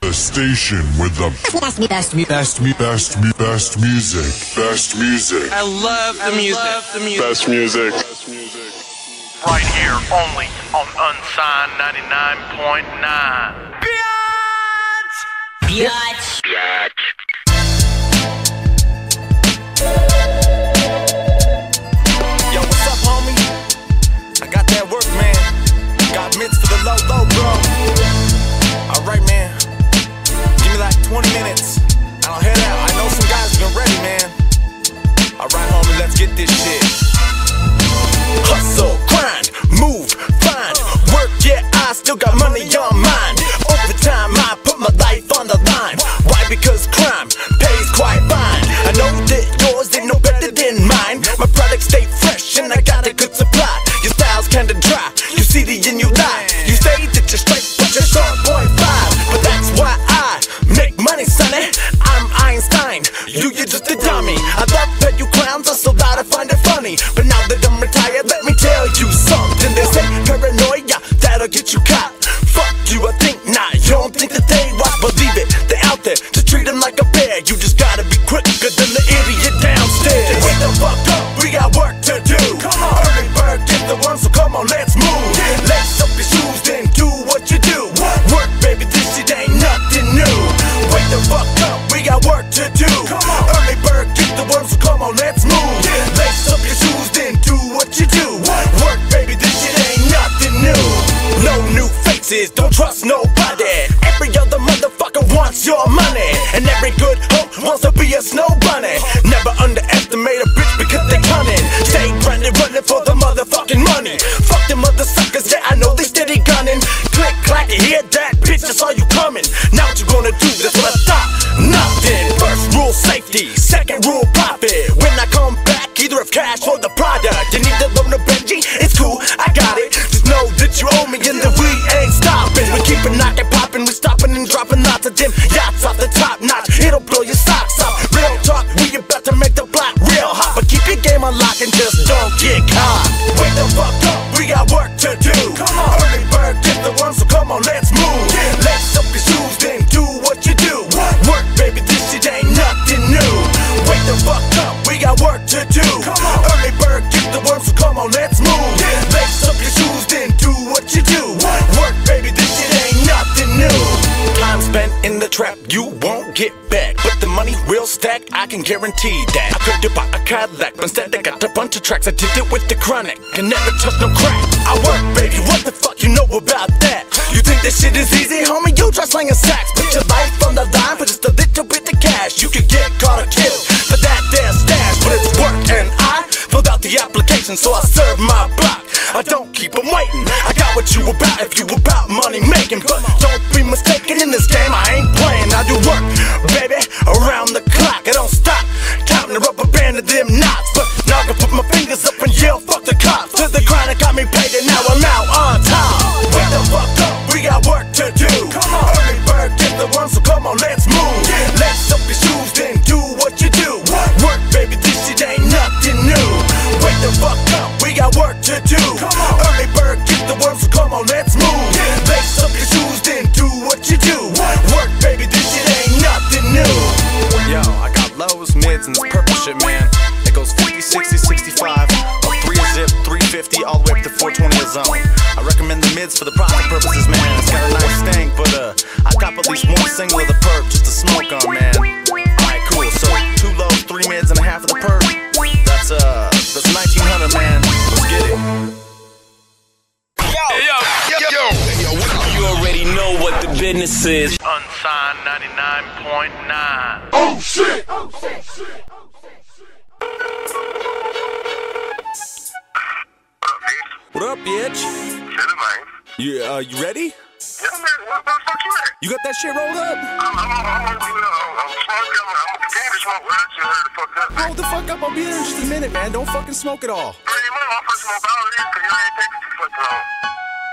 The station with the Best me, best me, best me, best me, best music, best music, I love the music. Love the music. best music. Best music. Right here only on Unsigned 99.9. biatch. And I on, let's move. Lace up your shoes, then do what you do. Work, baby, this shit ain't nothing new. Wake the fuck up, we got work to do. Come on, early bird, get the one, so come on, let's move. Lace up your shoes, then do what you do. Work, baby, this shit ain't nothing new. No new faces, don't trust nobody. Every other motherfucker wants your money. And every good hoe wants to be a snow bunny. Never underestimate a bitch because they cunning. Stay grinding, running for the motherfucking money. Second rule profit. When I come back, either have cash or the stack, I can guarantee that. I could have bought a Cadillac, but instead I got a bunch of tracks. I did it with the chronic, can never touch no crack. I work, baby, what the fuck you know about that? You think this shit is easy, homie? You try slinging sacks. Put your life on the line for just a little bit of cash. You could get caught or killed for that damn stash, but it's work and I filled out the application, so I serve my block. I don't keep 'em waiting. I got what you about if you about money making, but don't be mistaken in this game. I ain't for the profit purposes, man. It's got a nice stank, but uh, I cop at least one single of the perp just to smoke on, man. Alright, cool. So two lows, three mids, and a half of the perp. That's uh, that's 1900, man. Let's get it. Yo yo yo yo. You already know what the business is. Unsigned 99.9. What You uh, you ready? Yeah, man. What the fuck you at? You got that shit rolled up? I'm, I'm, I'm, I'm, I'm smoking. I'm, I'm continue to smoke. You the fuck up. Hold the fuck up. I'll be there in just a minute, man. Don't fucking smoke it all. Hey, man, I'm fucking smoke all of this because you ain't taking too fucking long.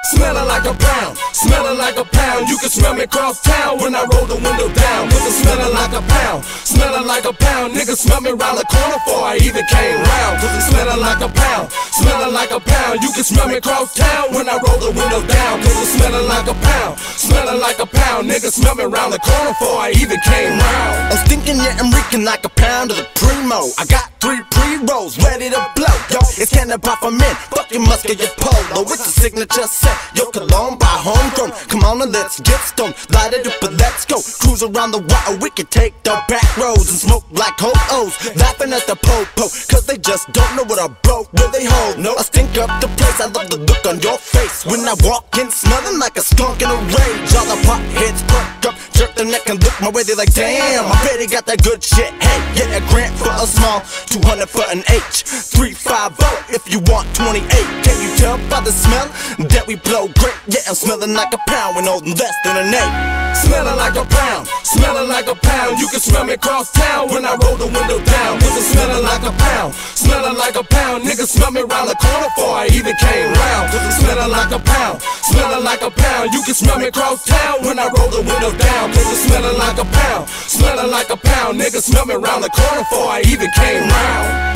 Smelling like a pound, smelling like a pound. You can smell me cross town when I roll the window down. I'm smelling like a pound, smelling like a pound. Niggas smell me round the corner before I even came round. Cause I'm smelling like a pound, smelling like a pound. You can smell me cross town when I roll the window down. Cause I'm smelling like a pound, smelling like a pound. Niggas smell me round the corner before I even came round. I'm stinking, yeah, I'm reeking like a pound of the primo. I got three pre-rolls ready to blow. Yo, it's cannon pop for men. Fuck your musket, your polo. It's a signature set. Yo, cologne by homegrown. Come on and let's get stoned. Light it up, but let's go. Cruise around the water. We can take the back roads and smoke like ho-ohs. Laughing at the po-po. Cause they just don't know what I broke. Will they hold? No, I stink up the place. I love the look on your face. When I walk in, smelling like a skunk in a rage. All the pot heads perk up. Jerk their neck and look my way. They like, damn, I he got that good shit. Hey, get a grant for a small. 200 for an H. 350 if you want 28. Can you tell by the smell that we blow great? Yeah, I'm smelling like a pound with no less than an eight. Smelling like a pound, smelling like a pound. You can smell me cross town when I roll the window down. Cause I'm smelling like a pound, smelling like a pound. Niggas smell me round the corner before I even came round. Cause I'm smelling like a pound, smelling like a pound. You can smell me cross town when I roll the window down. Cause I'm smelling like a pound, smelling like a pound. Niggas smell me round the corner before I even came round.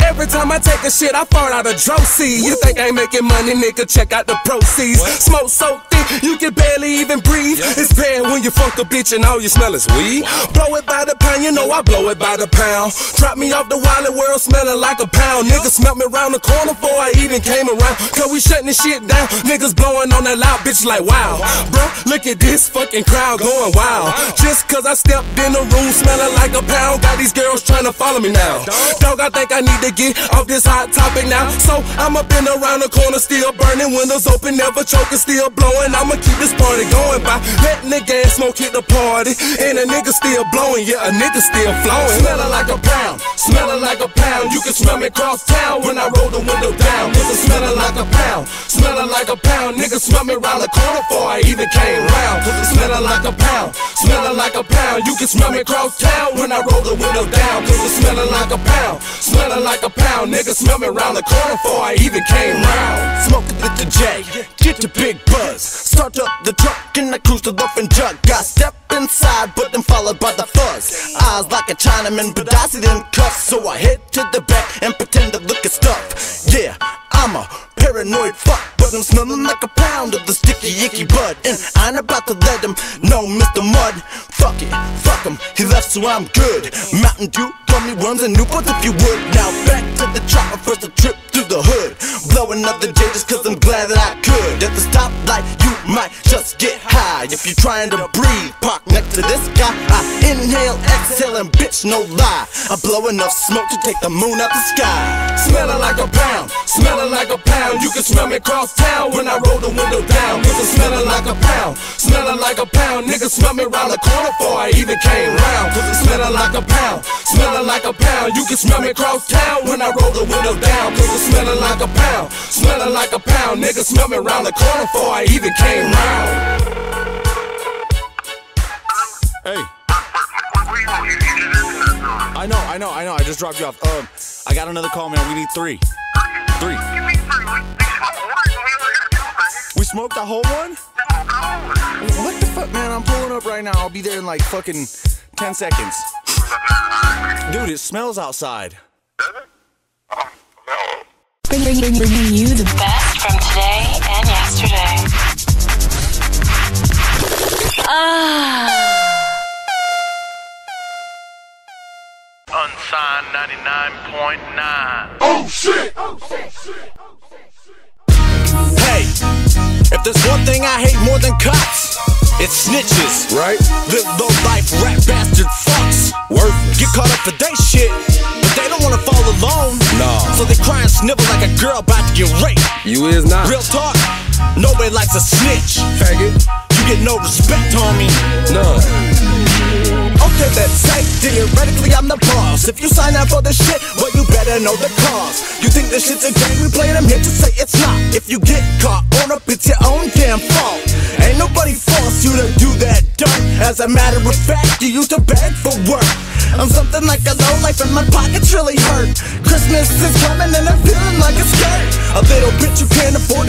Every time I take a shit, I fall out of Drosy. You think I ain't making money, nigga? Check out the proceeds. Smoke so you can barely even breathe. It's bad when you fuck a bitch and all you smell is weed. Blow it by the pound, you know I blow it by the pound. Drop me off the wild world smelling like a pound. Niggas smelt me round the corner before I even came around. Cause we shutting this shit down. Niggas blowing on that loud bitch like wow. Bro, look at this fucking crowd going wild. Just cause I stepped in the room smelling like a pound. Got these girls trying to follow me now. Dog, I think I need to get off this hot topic now. So I'm up in around the corner, still burning, windows open, never choking, still blowing. I'ma keep this party going by letting the gas smoke hit the party. And a nigga still blowing, yeah, a nigga still flowing. Smelling like a pound, smelling like a pound. You can smell me cross town when I roll the window down. I'm smelling like a pound, smelling like a pound. Niggas smell me round the corner before I even came round. Smelling like a pound, smelling like a pound. You can smell me cross town when I roll the window down. Cause I'm smelling like a pound, smelling like a pound. Niggas smell me round the corner before I even came round. Smoking with the J, get the big buzz. Start up the truck and I cruise to Loaf and Jug. Got step inside, but then followed by the fuzz. Eyes like a Chinaman, but I see them cuffs. So I head to the back and pretend to look at stuff. Yeah, I'm a paranoid fuck, but I'm smelling like a pound of the sticky icky bud. And I ain't about to let him know Mr. Mud. Fuck it, fuck him, he left so I'm good. Mountain Dew, gummy worms, and Newports if you would. Now back to the chopper, first a trip through the hood. Blowing up If you're trying to breathe, next to this guy. I inhale, exhale, and bitch, no lie. I blow enough smoke to take the moon out the sky. Smelling like a pound, smelling like a pound. You can smell me cross town when I roll the window down. Smelling like a pound, smelling like a pound. Niggas smell me round the corner before I even came round. Cause smelling like a pound, smelling like a pound. You can smell me cross town when I roll the window down. Cause I'm smelling like a pound, smelling like a pound. Niggas smell me round the corner before I even came round. Door. I know, I know, I know. I just dropped you off. Um, I got another call, man. We need three. Three. Give me three. We, we smoke one. We only got two, man. We smoked the whole one? Smoke the whole one. What the fuck, man? I'm pulling up right now. I'll be there in like fucking 10 seconds. Dude, it smells outside. Does it? Oh, no. Bringing, bringing, bringing you the best from today and yesterday. Unsigned 99.9. Hey, if there's one thing I hate more than cops, it's snitches. Right? Live low life rap bastard fucks. Worthless. Get caught up for they shit, but they don't wanna fall alone. No. So they cry and snivel like a girl about to get raped. You is not. Real talk, nobody likes a snitch. faggot. You get no respect, homie. None. Okay, let's say theoretically I'm the boss. If you sign up for the shit, well you better know the cause. You think this shit's a game? We play it. I'm here to say it's not. If you get caught, own up, it's your own damn fault. Ain't nobody forced you to do that dirt. As a matter of fact, you used to beg for work. I'm something like a low life and my pockets really hurt. Christmas is coming and I'm feeling like a skirt. A little bitch you can't afford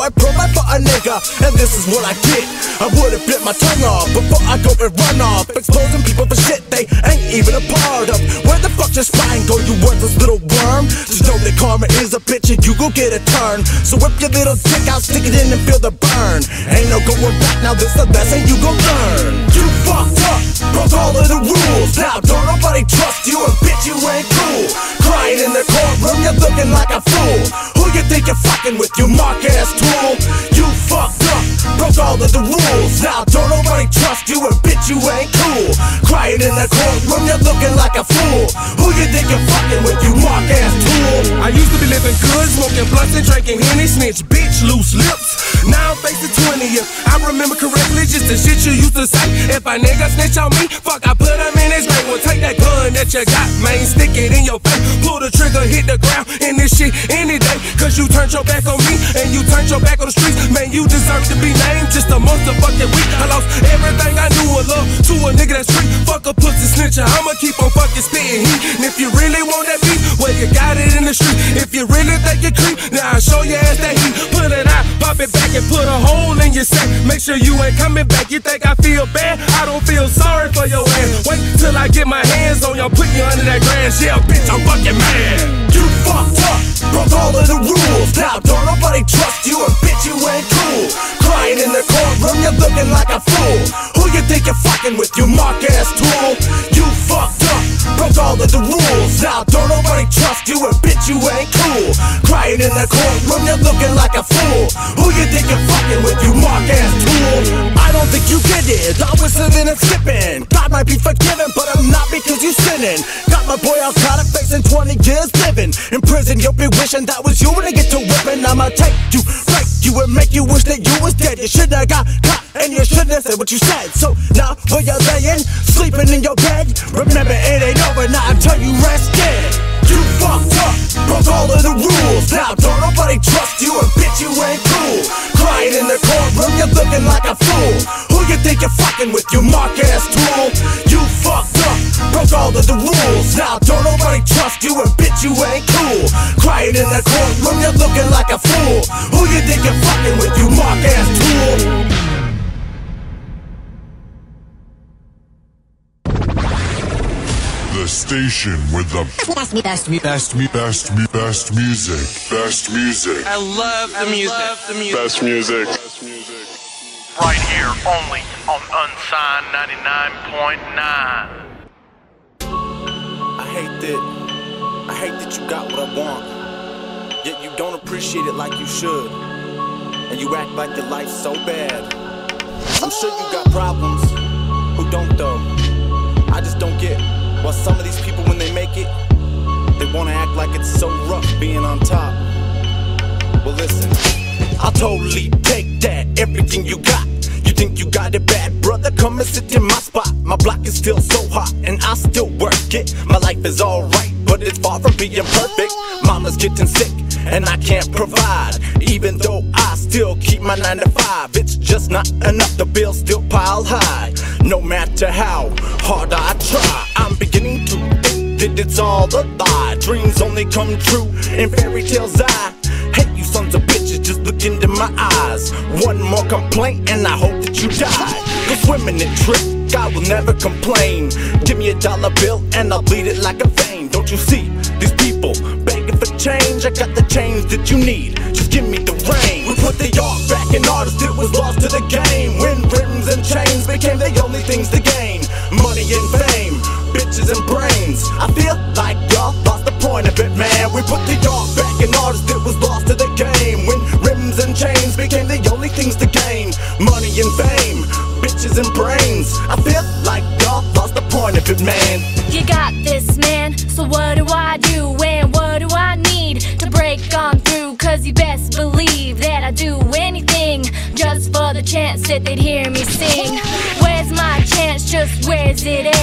I provide for a nigga, and this is what I get. I would've bit my tongue off before I go and run off. Exposing people for shit they ain't even a part of. Where the fuck your spine go, you worthless little worm? Just know that karma is a bitch and you gon' get a turn. So whip your little dick out, stick it in and feel the burn. Ain't no going back, now this the lesson you gon' learn. You fucked up, broke all of the rules. Now don't nobody trust you, and bitch you ain't cool. Crying in the courtroom, you're looking like a fool. You think you're fucking with, you mark ass tool? You fucked up, broke all of the rules. Now don't nobody trust you, and bitch you ain't cool. Crying in the courtroom, you're looking like a fool. Who you think you're fucking with, you mark ass tool? I used to be living good, smoking blunts and drinking Henny, snitch, bitch, loose lips. Now I'm facing 20th. I remember correctly just the shit you used to say. If a nigga snitch on me, fuck, I put him in his grave. Well, take that gun that you got, man, stick it in your face. Pull the trigger, hit the ground in this shit any day. Cause you turned your back on me and you turned your back on the streets. Man, you deserve to be named just a motherfucking week. I lost everything I knew of love to a nigga that's street. Fuck a pussy snitcher, I'ma keep on fucking spitting heat. And if you really want that beat, well, you got it in the street. If you really think you're creep, now I'll show your ass that heat. Put it pop it back and put a hole in your sack. Make sure you ain't coming back. You think I feel bad? I don't feel sorry for your ass. Wait till I get my hands on you, put you under that grass. Yeah, bitch, I'm fucking mad. You fucked up, broke all of the rules. Now don't nobody trust you, and bitch you ain't cool. Crying in the courtroom, you're looking like a fool. Who you think you're fucking with, you mark ass tool? You fucked up, broke all of the rules. Now don't nobody trust you, and bitch you ain't cool. Crying in the courtroom, you're looking like a fool. Who you think you're fucking with, you mark ass tool? I don't think you get it. I was living and skipping. God might be forgiven, but I'm not because you sinning. Got my boy out caught facing 20 years living in prison. You'll be wishing that was you when I get to whipping. I'ma take you, break you, and make you wish that you was dead. You should have got caught, and you shouldn't said what you said. So now where you're laying, sleeping in your bed, remember it ain't over now until you rest dead. You fucked up, broke all of the rules. Now don't nobody trust you, and bitch you ain't cool. Crying in the courtroom, you're looking like a fool. Who you think you're fucking with, you mark ass tool? You fucked up, broke all of the rules. Now don't nobody trust you, and bitch you ain't cool. Crying in the courtroom, you're looking like a fool. Who you think you're fucking with, you mark ass tool? Station with the Best me, best me, best mu- best mu- best music. Best music. I love the music. the music. Best music. Right here only on Unsigned 99.9. I hate that. I hate that you got what I want. Yet you don't appreciate it like you should. And you act like your life's so bad. I'm sure you got problems. Who don't though? I just don't get why some of these people when they make it, they wanna act like it's so rough being on top. Well listen, I'll totally take that, everything you got. You think you got it bad, brother? Come and sit in my spot. My block is still so hot, and I still work it. My life is alright, but it's far from being perfect. Mama's getting sick, and I can't provide. Even though I still keep my 9 to 5, it's just not enough. The bills still pile high. No matter how hard I try, I'm it's all a lie. Dreams only come true in fairy tales. I hate you sons of bitches, just look into my eyes. One more complaint, and I hope that you die. Go swimming and trip, God will never complain. Give me a dollar bill, and I'll bleed it like a vein. Don't you see these people begging for change? I got the change that you need. Just give me the rain. We put the art back in artists, it was lost to the game. When rims and chains became the only things to gain. Money and fame, bitches and brains. I feel like y'all lost the point of it, man. We put the art back in artists, it was lost to the game. When rims and chains became the only things to gain. Money and fame, bitches and brains. I feel like y'all lost the point of it, man. You got this, man. So what do I do? And what do I need to break on through? Cause you best believe that I do anything just for the chance that they'd hear me sing. Where's my chance? Just where's it at?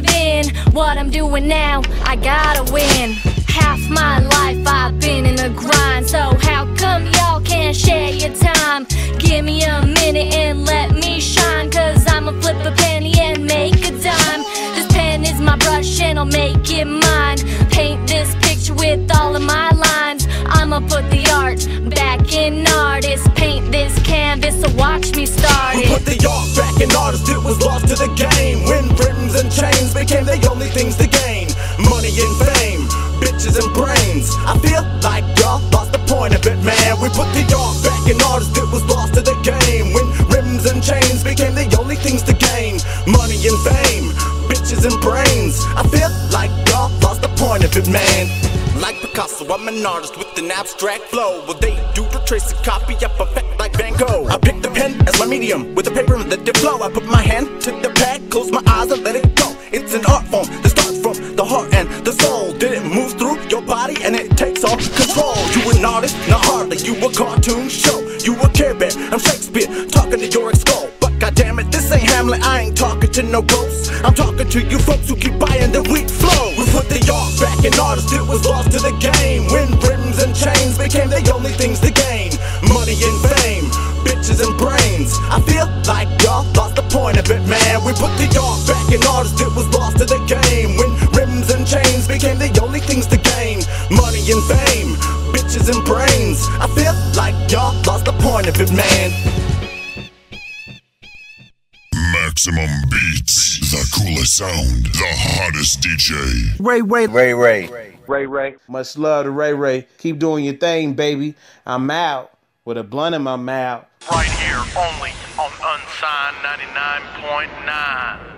Hustling, I'll never give in. What I'm doing now, I gotta win. Half my life I've been in the grind. So how come y'all can't share your time? Give me a minute and let me shine. Cause I'ma flip a penny and make a dime. This pen is my brush and I'll make it mine. Paint this picture with all of my lines. I'ma put the art back in artists. Paint this canvas, so watch me start it. put the art back in artists, We put the art back in artists, that was lost to the game. When rims and chains became the only things to gain. Money and fame, bitches and brains. I feel like y'all lost the point of it, man. Like Picasso, I'm an artist with an abstract flow. Well, they do the trace and copy, I perfect like Van Gogh. I pick the pen as my medium, with the paper let it flow. I put my hand to the pad, close my eyes and let it cartoon show. You a Care Bear, I'm Shakespeare, talking to your skull. But goddammit, this ain't Hamlet. I ain't talking to no ghosts. I'm talking to you folks who keep buying the weak flow. We put the art back in artists, it was lost to the game. When rims and chains became the only things to gain. Money and fame, bitches and brains. I feel like y'all lost the point of it, man. We put the art back in artists, it was lost to the game. When rims and chains became the only things to gain. Money and fame, bitches and brains. I y'all lost the point of it, man. Maximum beats, the coolest sound, the hottest DJ. Ray Ray. Ray Ray. Ray Ray. Much love to Ray Ray. Keep doing your thing, baby. I'm out with a blunt in my mouth. Right here only on Unsigned 99.9.